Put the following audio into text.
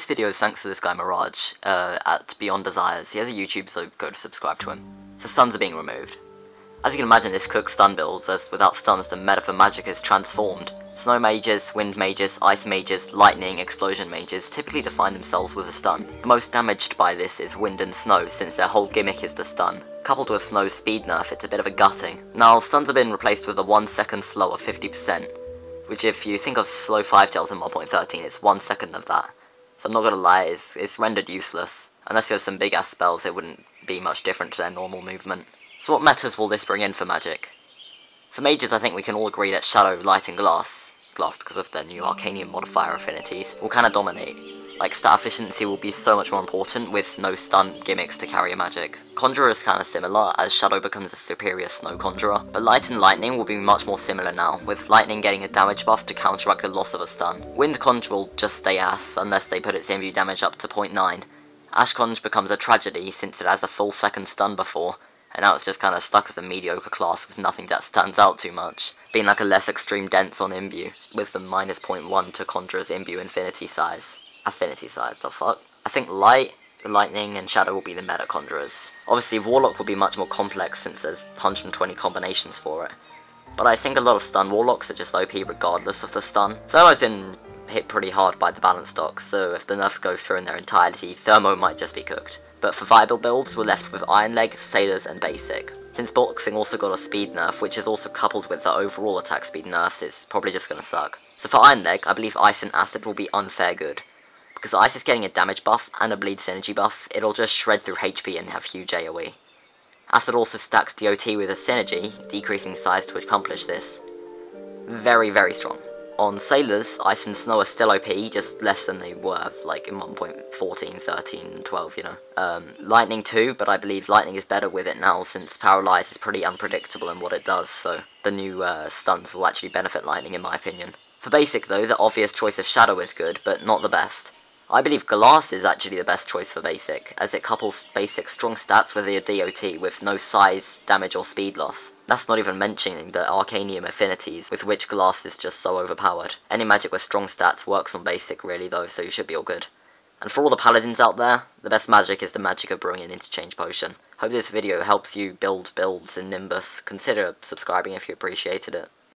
this video is thanks to this guy Mirage uh, at Beyond Desires. He has a YouTube, so go to subscribe to him. So stuns are being removed. As you can imagine, this cooks stun builds, as without stuns the meta for magic is transformed. Snow mages, wind mages, ice mages, lightning, explosion mages typically define themselves with a stun. The most damaged by this is wind and snow, since their whole gimmick is the stun. Coupled with snow's speed nerf, it's a bit of a gutting. Now, stuns have been replaced with a 1 second slower 50%, which if you think of slow 5 gels in 1.13, it's 1 second of that. So I'm not gonna lie, it's, it's rendered useless. Unless you have some big ass spells, it wouldn't be much different to their normal movement. So what matters will this bring in for Magic? For mages, I think we can all agree that Shadow, Light, and Glass, Glass because of their new Arcanium modifier affinities, will kind of dominate. Like, stat efficiency will be so much more important with no stun gimmicks to carry a magic. Conjurer is kind of similar, as Shadow becomes a superior Snow Conjurer, but Light and Lightning will be much more similar now, with Lightning getting a damage buff to counteract the loss of a stun. Wind Conj will just stay ass, unless they put its imbue damage up to 0.9. Ash Conj becomes a tragedy since it has a full second stun before, and now it's just kind of stuck as a mediocre class with nothing that stands out too much, being like a less extreme dense on imbue, with the minus 0.1 to Conjurer's imbue infinity size. Affinity size, the fuck? I think Light, Lightning, and Shadow will be the meta Conjurers. Obviously, Warlock will be much more complex since there's 120 combinations for it. But I think a lot of stun Warlocks are just OP regardless of the stun. Thermo's been hit pretty hard by the balance stock, so if the nerfs go through in their entirety, Thermo might just be cooked but for viable builds we're left with Iron Leg, Sailors and Basic. Since Boxing also got a speed nerf, which is also coupled with the overall attack speed nerfs, it's probably just gonna suck. So for Iron Leg, I believe Ice and Acid will be unfair good. Because Ice is getting a damage buff and a bleed synergy buff, it'll just shred through HP and have huge AoE. Acid also stacks DOT with a synergy, decreasing size to accomplish this. Very, very strong. On Sailors, Ice and Snow are still OP, just less than they were, like in 1.14, 13, 12, you know. Um, Lightning too, but I believe Lightning is better with it now, since Paralyze is pretty unpredictable in what it does, so the new uh, stuns will actually benefit Lightning in my opinion. For Basic though, the obvious choice of Shadow is good, but not the best. I believe Glass is actually the best choice for Basic, as it couples Basic strong stats with the DOT with no size, damage or speed loss. That's not even mentioning the Arcanium affinities with which Glass is just so overpowered. Any magic with strong stats works on Basic really though, so you should be all good. And for all the paladins out there, the best magic is the magic of brewing an interchange potion. Hope this video helps you build builds in Nimbus. Consider subscribing if you appreciated it.